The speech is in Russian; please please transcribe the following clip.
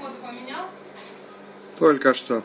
воду поменял? Только что.